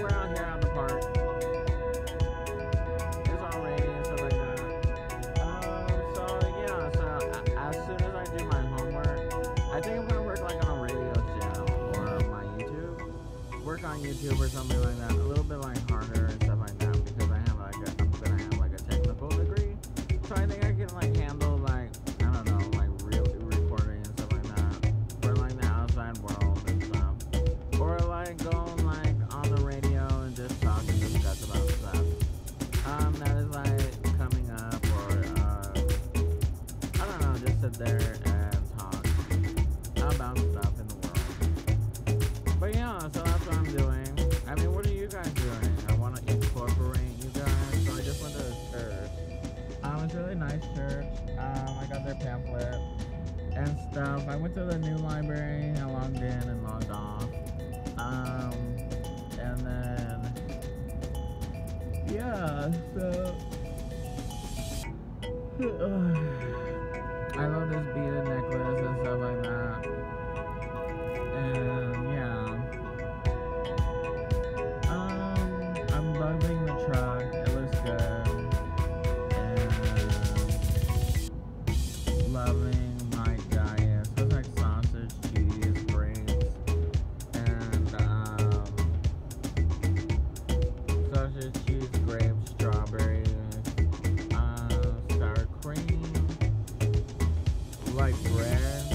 we're out here at the park. It's all rainy and stuff like that. Um, so yeah, so a- as soon as I do my homework, I think I'm gonna work like on a radio channel or on my YouTube. Work on YouTube or something like that. A little bit like harder went to the new library. I logged in and logged off. Um, and then yeah, so I love this beaded necklace and stuff like that. like Brad.